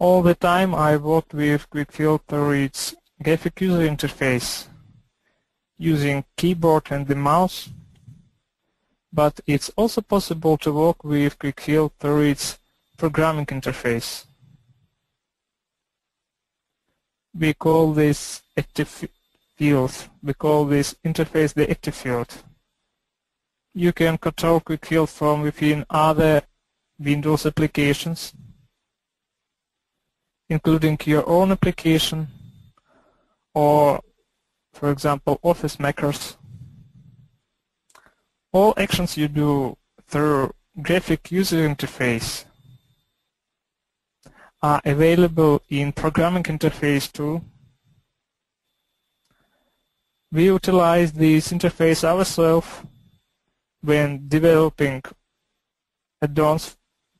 All the time I worked with QuickField through its graphic user interface using keyboard and the mouse, but it's also possible to work with QuickField through its programming interface. We call this active field. We call this interface the ActiveField. You can control QuickField from within other Windows applications including your own application or, for example, Office macros. All actions you do through graphic user interface are available in programming interface too. We utilize this interface ourselves when developing add-ons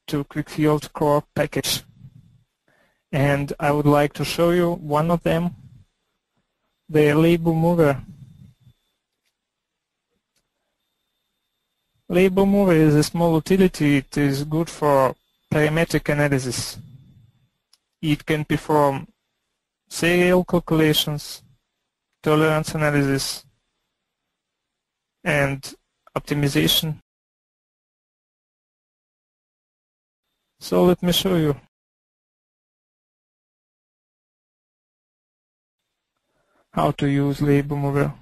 to QuickField Core package and I would like to show you one of them, the label mover. Label mover is a small utility. It is good for parametric analysis. It can perform serial calculations, tolerance analysis, and optimization. So let me show you. How to use label mover.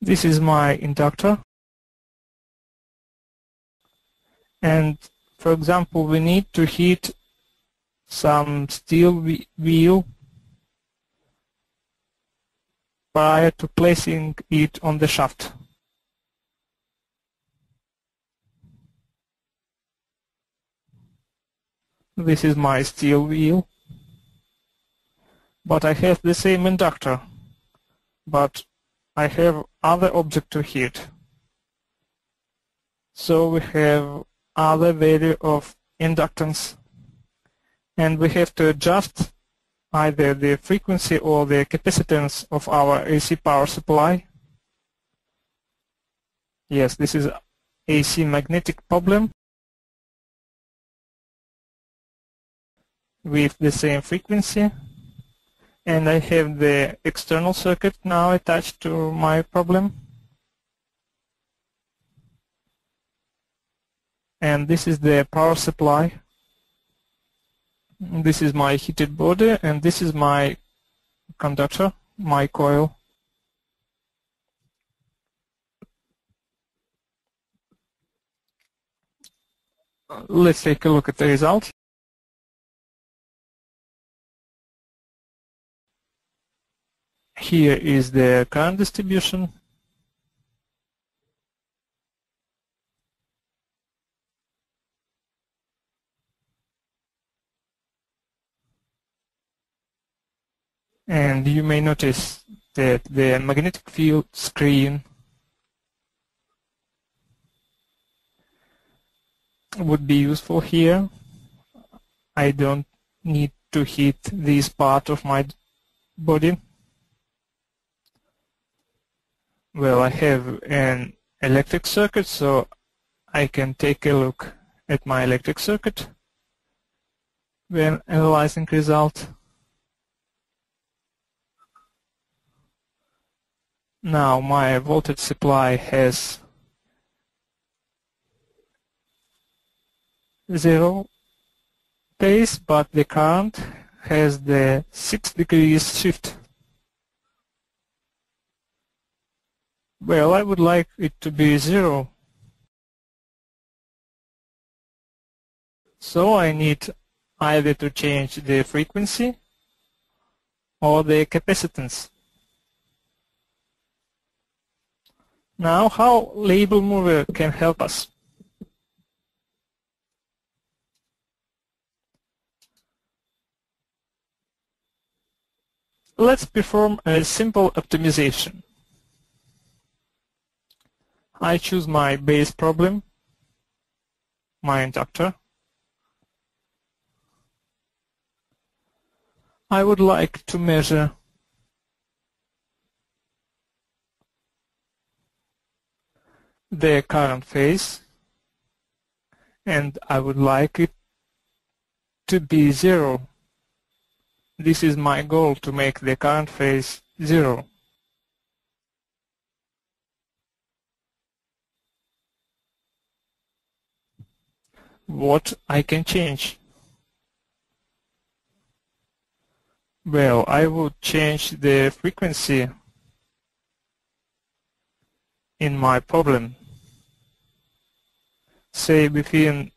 This is my inductor. And for example, we need to heat some steel wheel prior to placing it on the shaft. This is my steel wheel, but I have the same inductor, but I have other object to hit. So we have other value of inductance and we have to adjust either the frequency or the capacitance of our AC power supply. Yes, this is AC magnetic problem with the same frequency. And I have the external circuit now attached to my problem. And this is the power supply this is my heated body and this is my conductor, my coil. Let's take a look at the result. Here is the current distribution and you may notice that the magnetic field screen would be useful here. I don't need to hit this part of my body. Well, I have an electric circuit, so I can take a look at my electric circuit when analyzing result. Now my voltage supply has zero phase, but the current has the 6 degrees shift. Well, I would like it to be zero. So I need either to change the frequency or the capacitance. Now, how label mover can help us? Let's perform a simple optimization. I choose my base problem, my inductor. I would like to measure the current phase and I would like it to be zero. This is my goal to make the current phase zero. What I can change? Well, I would change the frequency in my problem say within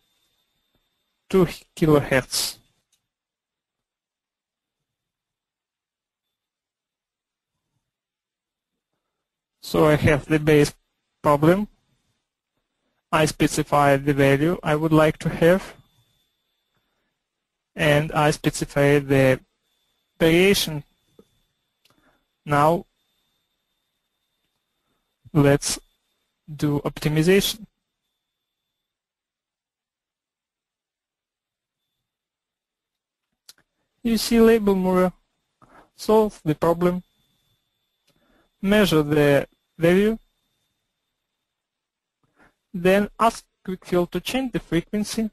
2 kilohertz. So I have the base problem. I specify the value I would like to have and I specify the variation. Now let's do optimization. You see label mover, solve the problem, measure the value, then ask QuickField to change the frequency,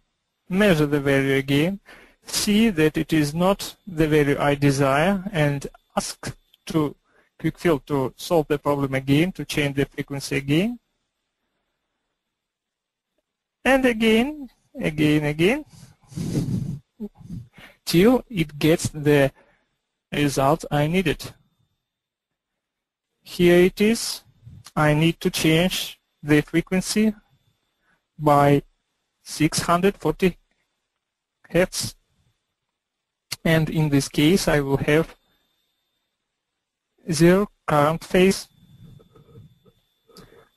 measure the value again, see that it is not the value I desire, and ask to QuickField to solve the problem again, to change the frequency again, and again, again, again till it gets the result I needed. Here it is. I need to change the frequency by 640 Hertz and in this case I will have zero current phase.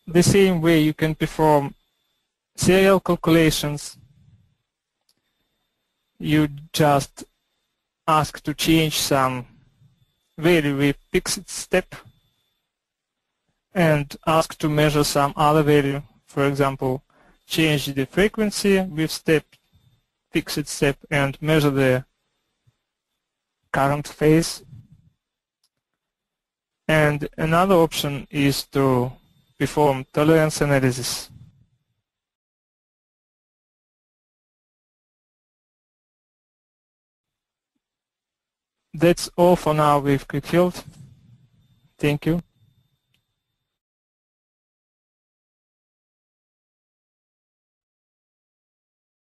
The same way you can perform serial calculations you just ask to change some value with fixed step and ask to measure some other value. For example, change the frequency with step, fixed step, and measure the current phase. And another option is to perform tolerance analysis. That's all for now with QuickField. Thank you.